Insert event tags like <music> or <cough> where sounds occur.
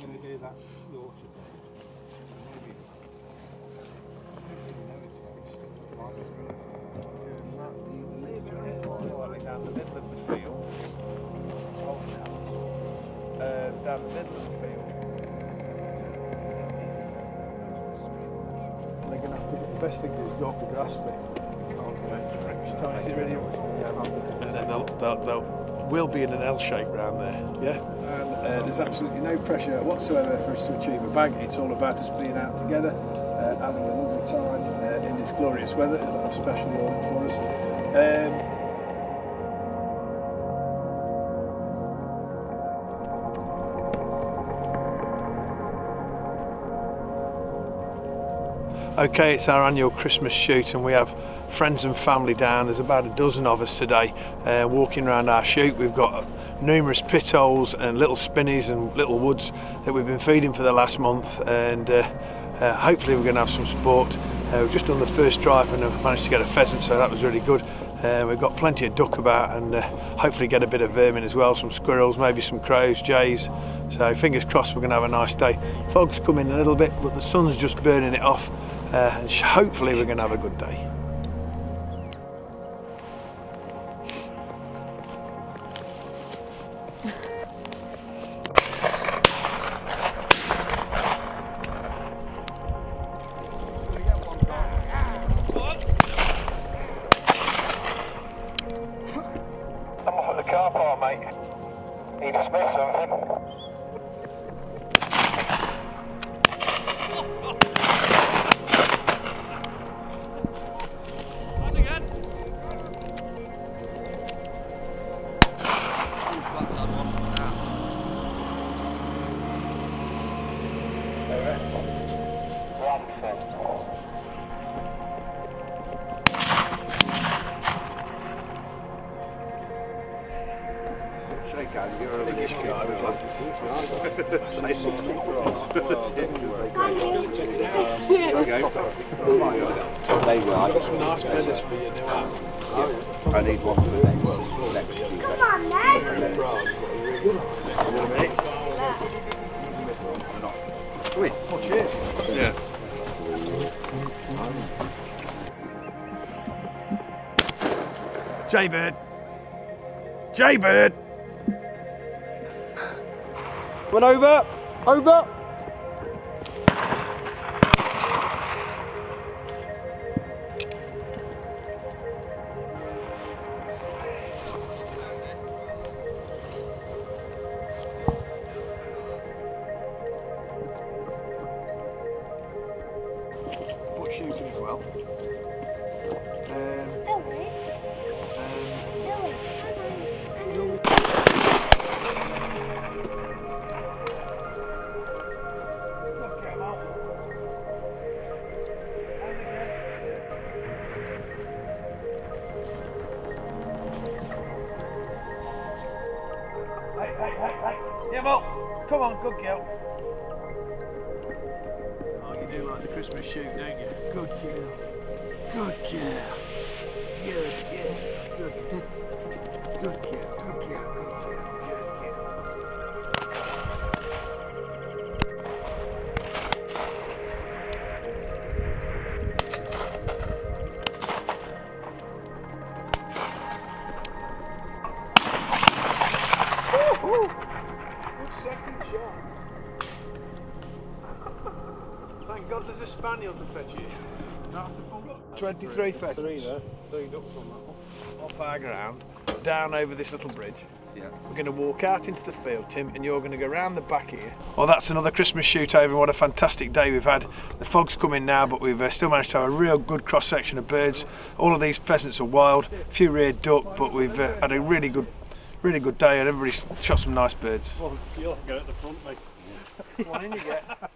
hear that Yorkshire there? Maybe. I don't really know it to be honest. Might be good. Slightly down the middle of the field. No. Uh, down the middle of the field. They're going to have to get the best thing is go off the grass bit. Can't, is it really? Yeah, And then they'll, they'll, they'll will be in an L shape round there. Yeah. and uh, there's absolutely no pressure whatsoever for us to achieve a bag. It's all about us being out together, uh, having a lovely time uh, in this glorious weather that I've specially ordered for us. Um, Okay, it's our annual Christmas shoot and we have friends and family down. There's about a dozen of us today uh, walking around our shoot. We've got numerous pit holes and little spinnies and little woods that we've been feeding for the last month and uh, uh, hopefully we're going to have some sport. Uh, we've just done the first drive and have managed to get a pheasant so that was really good. Uh, we've got plenty of duck about and uh, hopefully get a bit of vermin as well, some squirrels, maybe some crows, jays. So fingers crossed we're going to have a nice day. Fog's coming a little bit but the sun's just burning it off uh, hopefully we're going to have a good day. I'm off at the car park, mate. Need to smell something. I need one for the next, next Come on, then. Jaybird. Jaybird. One over. Over. Butt shooting as well. Billy, um, well, come on, good girl. Oh, you do like the Christmas shoot, don't you? Good girl. Good girl. Good girl. Good girl. Thank God there's a spaniel to fetch you. That's the full. 23 pheasants. Three there. Three ducks on that one. Off our ground, down over this little bridge. Yeah. We're going to walk out into the field, Tim, and you're going to go round the back here. Well, that's another Christmas shoot over. What a fantastic day we've had. The fog's coming now, but we've uh, still managed to have a real good cross section of birds. All of these pheasants are wild, a few reared duck, but we've uh, had a really good, really good day, and everybody's shot some nice birds. Well, you'll go at the front, mate. One in you get. <laughs>